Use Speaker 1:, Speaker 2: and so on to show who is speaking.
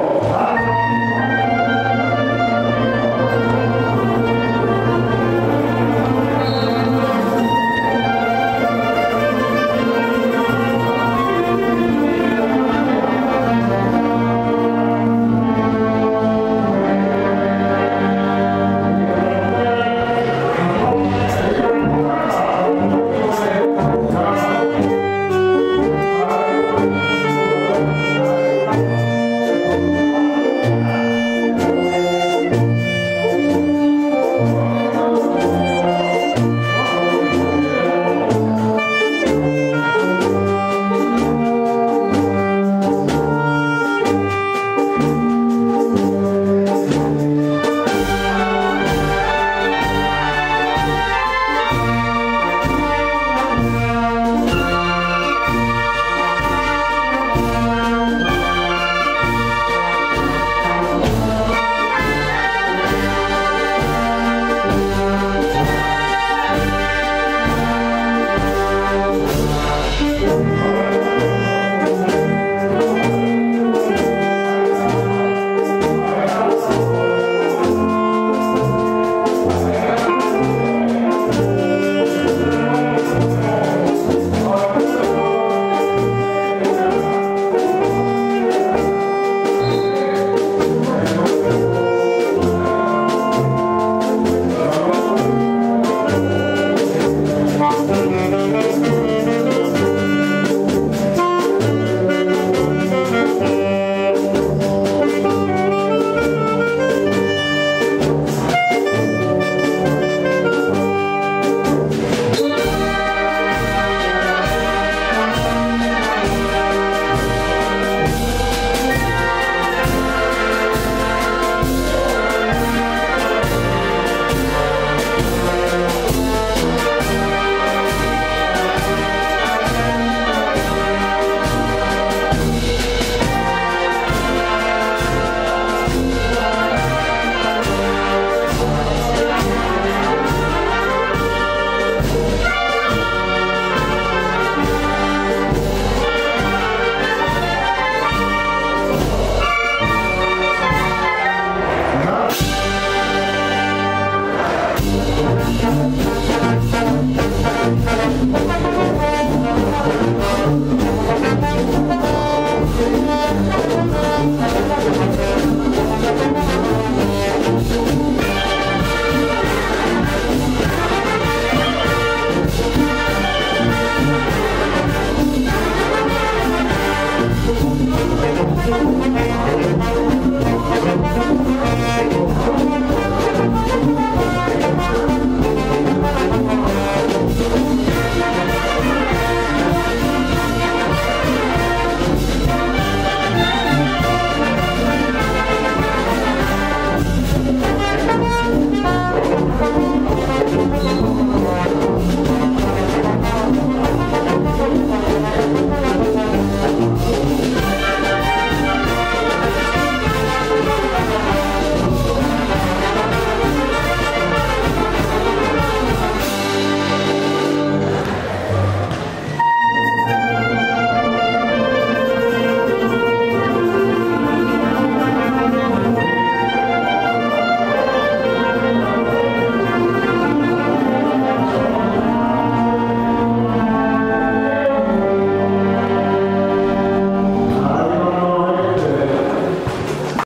Speaker 1: Oh.